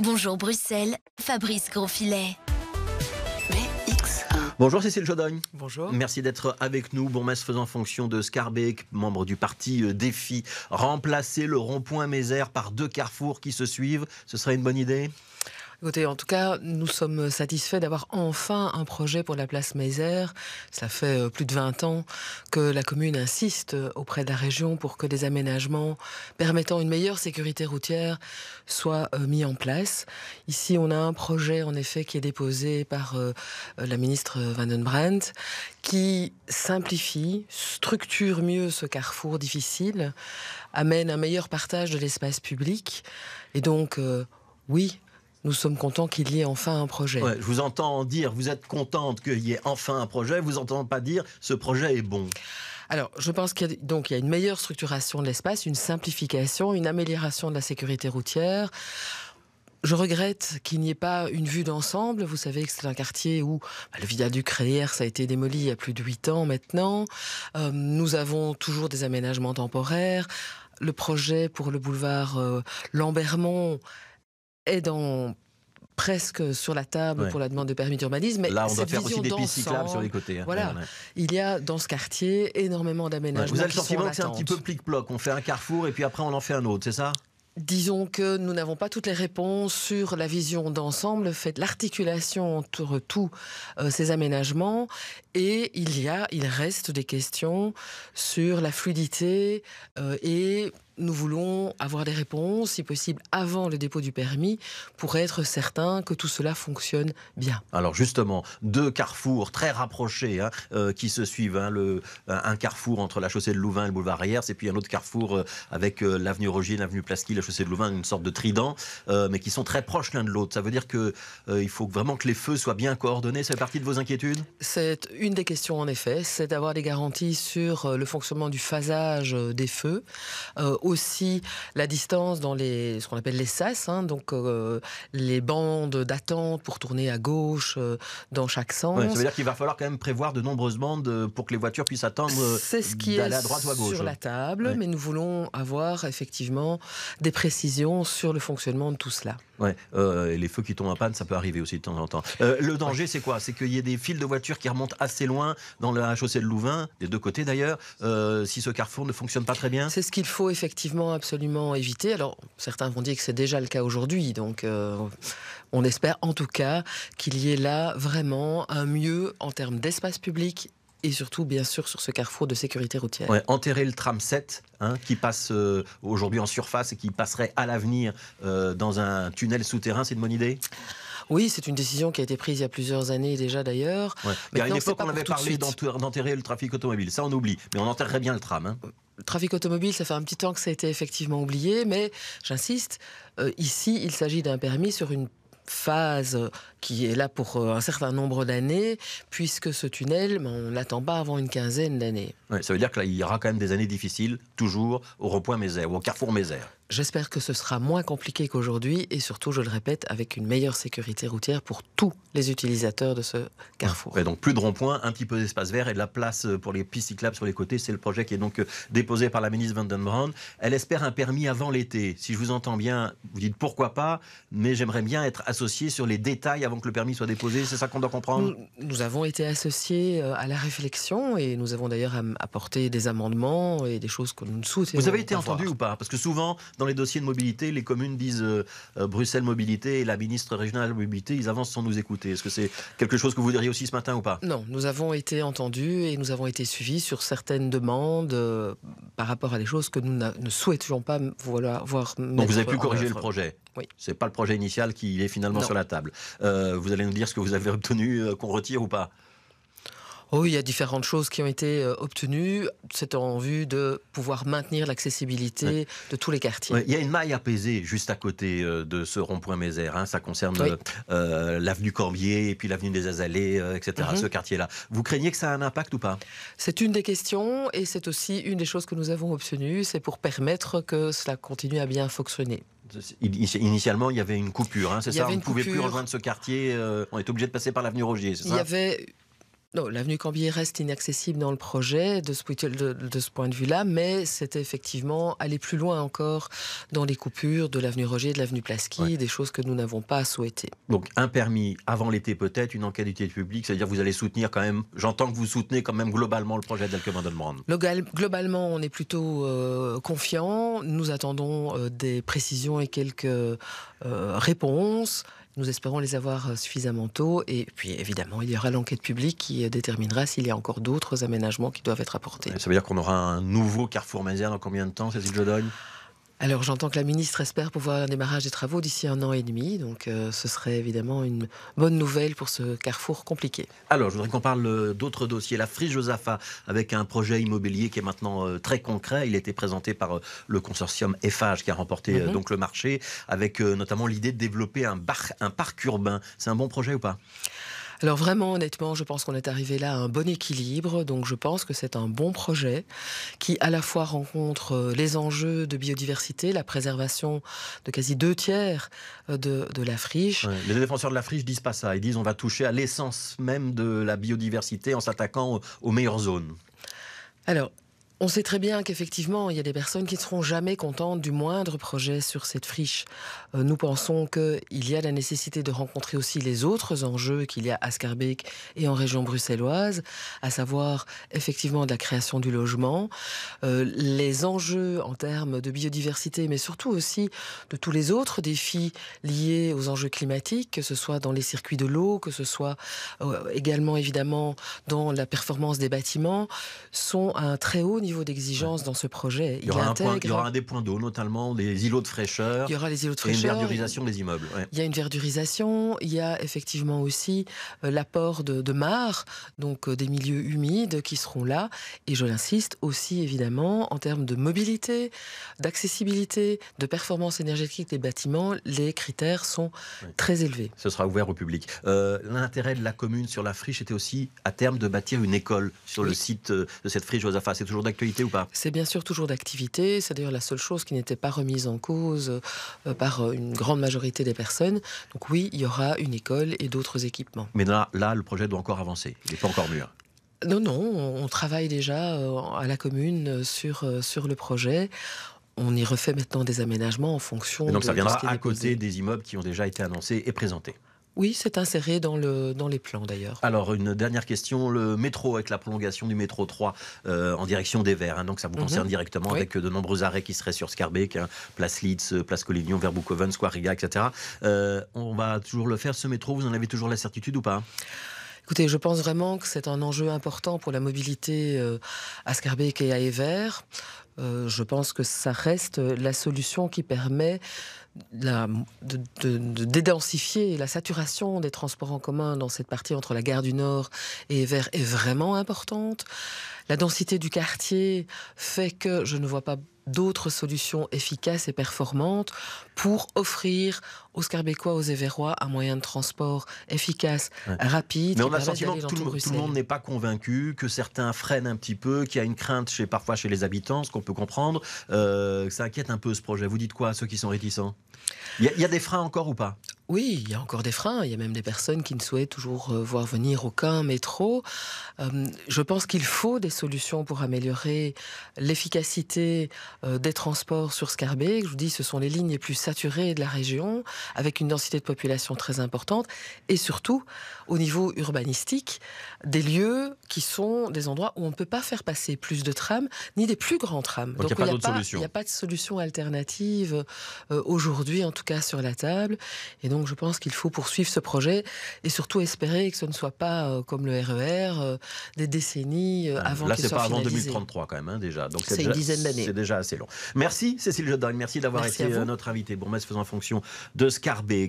Bonjour Bruxelles, Fabrice Grosfilet. Bonjour Cécile Jodogne. Bonjour. Merci d'être avec nous. Bourgmestre faisant fonction de Scarbeck, membre du parti euh, Défi. Remplacer le rond-point Mézère par deux carrefours qui se suivent, ce serait une bonne idée? Écoutez, en tout cas, nous sommes satisfaits d'avoir enfin un projet pour la place Mézère. Ça fait euh, plus de 20 ans que la commune insiste auprès de la région pour que des aménagements permettant une meilleure sécurité routière soient euh, mis en place. Ici, on a un projet, en effet, qui est déposé par euh, la ministre Van den Brandt, qui simplifie, structure mieux ce carrefour difficile, amène un meilleur partage de l'espace public. Et donc, oui, nous sommes contents qu'il y ait enfin un projet. je vous entends dire, vous êtes contente qu'il y ait enfin un projet, vous entendez pas dire, ce projet est bon. Alors, je pense qu'il y a donc il y a une meilleure structuration de l'espace, une simplification, une amélioration de la sécurité routière. Je regrette qu'il n'y ait pas une vue d'ensemble. Vous savez que c'est un quartier où bah, le viaduc Réère, ça a été démoli il y a plus de huit ans maintenant. Euh, nous avons toujours des aménagements temporaires. Le projet pour le boulevard euh, Lambermont est dans presque sur la table pour la demande de permis d'urbanisme. Là, on doit faire aussi des pistes cyclables sur les côtés. Hein. Voilà. Il y a dans ce quartier énormément d'aménagements. Vous avez le sentiment que c'est un petit peu plic-ploc. On fait un carrefour et puis après on en fait un autre, c'est ça? Disons que nous n'avons pas toutes les réponses sur la vision d'ensemble, fait l'articulation entre tous euh, ces aménagements, et il y a, il reste des questions sur la fluidité euh, et nous voulons avoir des réponses, si possible, avant le dépôt du permis, pour être certain que tout cela fonctionne bien. Alors justement, deux carrefours très rapprochés hein, euh, qui se suivent. Hein, le, un carrefour entre la chaussée de Louvain et le boulevard Rières, et puis un autre carrefour euh, avec euh, l'avenue Rogier, l'avenue Plasky, la chaussée de Louvain, une sorte de trident, mais qui sont très proches l'un de l'autre. Ça veut dire qu'il il faut vraiment que les feux soient bien coordonnés. C'est partie de vos inquiétudes? C'est une des questions en effet, c'est d'avoir des garanties sur le fonctionnement du phasage des feux aussi la distance dans les, ce qu'on appelle les SAS, hein, donc euh, les bandes d'attente pour tourner à gauche euh, dans chaque sens. ça veut dire qu'il va falloir quand même prévoir de nombreuses bandes euh, pour que les voitures puissent attendre C'est ce qui est à droite ou à gauche. sur la table, mais nous voulons avoir effectivement des précisions sur le fonctionnement de tout cela. Ouais, les feux qui tombent en panne, ça peut arriver aussi de temps en temps. le danger, c'est quoi? C'est qu'il y ait des fils de voitures qui remontent assez loin dans la chaussée de Louvain, des deux côtés d'ailleurs, si ce carrefour ne fonctionne pas très bien? C'est ce qu'il faut effectivement absolument éviter. Alors, certains vont dire que c'est déjà le cas aujourd'hui, donc euh, on espère en tout cas qu'il y ait là vraiment un mieux en termes d'espace public et surtout, bien sûr, sur ce carrefour de sécurité routière. enterrer le tram 7, hein, qui passe euh, aujourd'hui en surface et qui passerait à l'avenir euh, dans un tunnel souterrain, c'est une bonne idée? Oui, c'est une décision qui a été prise il y a plusieurs années déjà d'ailleurs. Il y a une époque, on avait parlé d'enterrer le trafic automobile. Ça, on oublie. Mais on enterrerait bien le tram. Hein le trafic automobile, ça fait un petit temps que ça a été effectivement oublié, mais j'insiste, euh, ici, il s'agit d'un permis sur une phase qui est là pour euh, un certain nombre d'années, puisque ce tunnel, on l'attend pas avant une quinzaine d'années. ça veut dire qu'il y aura quand même des années difficiles, toujours au repoint Mézère ou au carrefour Mézère. J'espère que ce sera moins compliqué qu'aujourd'hui et surtout, je le répète, avec une meilleure sécurité routière pour tous les utilisateurs de ce carrefour. donc plus de ronds-points, un petit peu d'espace vert et de la place pour les pistes cyclables sur les côtés. C'est le projet qui est donc déposé par la ministre Van den Brand. Elle espère un permis avant l'été. Si je vous entends bien, vous dites pourquoi pas, mais j'aimerais bien être associé sur les détails avant que le permis soit déposé. C'est ça qu'on doit comprendre? Nous, avons été associés euh, à la réflexion et nous avons d'ailleurs apporté des amendements et des choses que nous souhaitons. Vous avez été entendu ou pas? Parce que souvent, dans les dossiers de mobilité, les communes disent euh, euh, Bruxelles Mobilité et la ministre régionale Mobilité, ils avancent sans nous écouter. Est-ce que c'est quelque chose que vous diriez aussi ce matin ou pas? Non, nous avons été entendus et nous avons été suivis sur certaines demandes par rapport à des choses que nous ne souhaitions pas voilà, voir. Donc vous avez pu corriger le projet? Oui. C'est pas le projet initial qui est finalement sur la table. vous allez nous dire ce que vous avez obtenu, qu'on retire ou pas? Oh, il y a différentes choses qui ont été euh, obtenues. C'est en vue de pouvoir maintenir l'accessibilité de tous les quartiers. il y a une maille apaisée juste à côté euh, de ce rond-point Mézère. Hein. Ça concerne euh, l'avenue Corbier et puis l'avenue des Azalées, etc. Mhm. Ce quartier-là. Vous craignez que ça ait un impact ou pas? C'est une des questions et c'est aussi une des choses que nous avons obtenues. C'est pour permettre que cela continue à bien fonctionner. Initialement, il y avait une coupure, hein, c'est ça? On ne pouvait plus rejoindre ce quartier, on est obligé de passer par l'avenue Rogier, c'est ça Il y avait Non, l'avenue Cambier reste inaccessible dans le projet de ce, de, ce point de vue-là, mais c'était effectivement aller plus loin encore dans les coupures de l'avenue Roger, de l'avenue Plasky, des choses que nous n'avons pas souhaitées. Donc un permis avant l'été peut-être, une enquête d'utilité publique, c'est-à-dire vous allez soutenir quand même, j'entends que vous soutenez quand même globalement le projet d'Elkemandelbrand. Globalement, on est plutôt euh, confiant. Nous attendons euh, des précisions et quelques euh, réponses. Nous espérons les avoir suffisamment tôt. Et puis, évidemment, il y aura l'enquête publique qui déterminera s'il y a encore d'autres aménagements qui doivent être apportés. Ça veut dire qu'on aura un nouveau Carrefour Mézières dans combien de temps, Cécile Jodogne alors j'entends que la ministre espère pouvoir un démarrage des travaux d'ici un an et demi, donc euh, ce serait évidemment une bonne nouvelle pour ce carrefour compliqué. Alors je voudrais qu'on parle euh, d'autres dossiers. La friche Josafa avec un projet immobilier qui est maintenant euh, très concret. Il a été présenté par le consortium EFAGE qui a remporté mhm. donc le marché, avec notamment l'idée de développer un, bar, un parc urbain. C'est un bon projet ou pas? Alors vraiment, honnêtement, je pense qu'on est arrivé là à un bon équilibre. Donc je pense que c'est un bon projet qui à la fois rencontre euh, les enjeux de biodiversité, la préservation de quasi deux tiers euh, de, la friche. les défenseurs de la friche disent pas ça. Ils disent on va toucher à l'essence même de la biodiversité en s'attaquant aux meilleures zones. Alors, on sait très bien qu'effectivement, il y a des personnes qui ne seront jamais contentes du moindre projet sur cette friche. Euh, nous pensons qu'il y a la nécessité de rencontrer aussi les autres enjeux qu'il y a à Scarbeck et en région bruxelloise, à savoir effectivement de la création du logement, euh, les enjeux en termes de biodiversité, mais surtout aussi de tous les autres défis liés aux enjeux climatiques, que ce soit dans les circuits de l'eau, que ce soit euh, également évidemment dans la performance des bâtiments, sont à un très haut niveau niveau d'exigence dans ce projet. Il y, aura un point, il y aura un des points d'eau, notamment des îlots de fraîcheur. Il y aura les îlots de fraîcheur. Et une verdurisation des immeubles. Il y a une verdurisation. Il y a effectivement aussi euh, l'apport de, de mares, donc euh, des milieux humides qui seront là. Et je l'insiste aussi évidemment en termes de mobilité, d'accessibilité, de performance énergétique des bâtiments. Les critères sont très élevés. Ce sera ouvert au public. Euh, l'intérêt de la commune sur la friche était aussi à terme de bâtir une école sur le site de cette friche Josaphat. C'est toujours d'actualité ou pas C'est bien sûr toujours d'actualité. C'est d'ailleurs la seule chose qui n'était pas remise en cause euh, par euh, une grande majorité des personnes. Donc oui, il y aura une école et d'autres équipements. Mais là, là, le projet doit encore avancer. Il n'est pas encore mûr. Non, non, on travaille déjà euh, à la commune sur, sur le projet on y refait maintenant des aménagements en fonction. donc ça viendra à côté des immeubles qui ont déjà été annoncés et présentés. Oui, c'est inséré dans, le, dans les plans d'ailleurs. Alors, une dernière question. Le métro, avec la prolongation du métro 3 euh, en direction des Verts, hein, donc ça vous concerne mhm. directement avec de nombreux arrêts qui seraient sur Scarbeck, hein, place Leeds, place Collignon, Verbukoven, Square Riga, etc. Euh, on va toujours le faire, ce métro Vous en avez toujours la certitude ou pas? Écoutez, je pense vraiment que c'est un enjeu important pour la mobilité euh, à Scarbeck et à Evert. je pense que ça reste la solution qui permet de, dédensifier la saturation des transports en commun dans cette partie entre la gare du Nord et Evert est vraiment importante. La densité du quartier fait que je ne vois pas d'autres solutions efficaces et performantes pour offrir aux Scarbécois, aux Évérois, un moyen de transport efficace, rapide. Mais on a le sentiment que tout, le monde n'est pas convaincu, que certains freinent un petit peu, qu'il y a une crainte chez, parfois chez les habitants, ce qu'on peut comprendre. Euh, ça inquiète un peu ce projet. Vous dites quoi à ceux qui sont réticents? Il y, a des freins encore ou pas? Oui, il y a encore des freins. Il y a même des personnes qui ne souhaitent toujours euh, voir venir aucun métro. Euh, je pense qu'il faut des solutions pour améliorer l'efficacité euh, des transports sur Scarbeck. Je vous dis, ce sont les lignes les plus saturées de la région, avec une densité de population très importante, et surtout au niveau urbanistique, des lieux qui sont des endroits où on ne peut pas faire passer plus de trams, ni des plus grands trams. Donc, il n'y a, pas de solution alternative aujourd'hui, en tout cas sur la table. Et donc donc je pense qu'il faut poursuivre ce projet et surtout espérer que ce ne soit pas euh, comme le RER e euh, des décennies euh, avant qu'il soit Là, c'est pas avant 2033 quand même hein, déjà. Donc c'est une dizaine d'années. C'est déjà assez long. Merci Cécile Jodogne, merci d'avoir été notre invitée. Bourgmestre faisant fonction de Scarbeck.